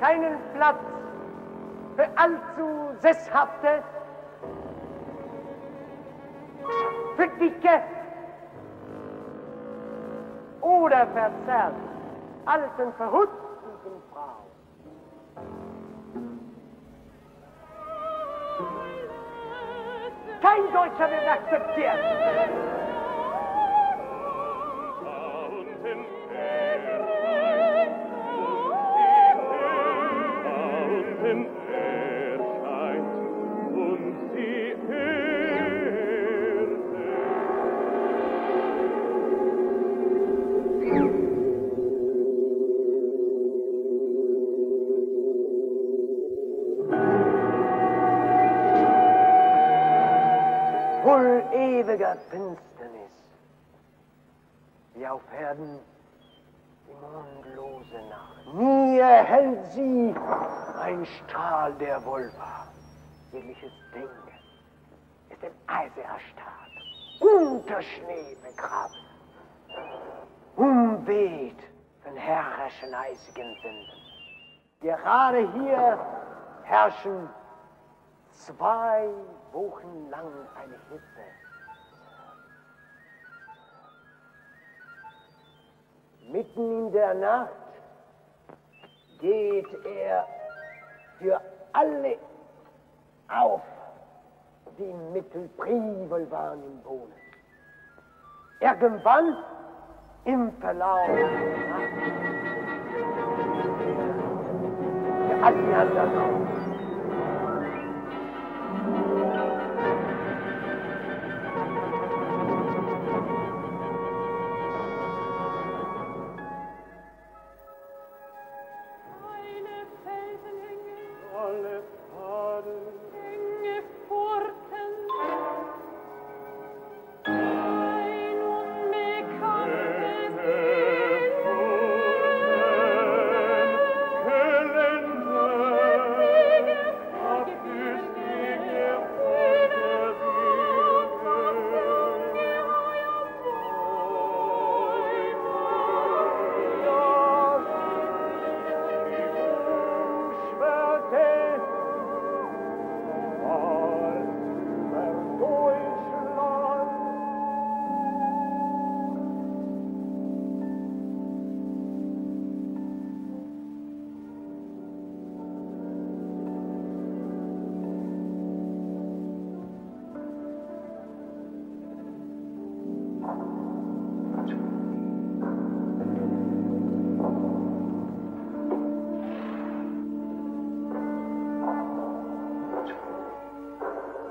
Keinen Platz für allzu Sesshafte, für Dicke oder verzerrt alten, verhutzigen Frauen. Kein Deutscher wird akzeptiert. Ewiger Finsternis, wie auf Erden die mondlose Nacht. Nie erhält sie ein Strahl der Vulva. Jegliches Ding ist im Eise erstarrt, unter Schnee begraben, umweht von herrischen eisigen Winden. Gerade hier herrschen zwei Wochen lang eine Hitze. Mitten in der Nacht geht er für alle auf, die Mittelprivel waren im Wohnen. Irgendwann im Verlauf der Nacht, für alle anderen auch.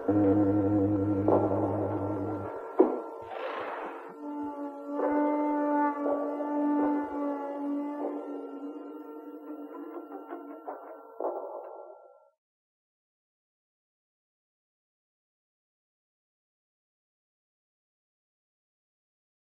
Mm-hmm.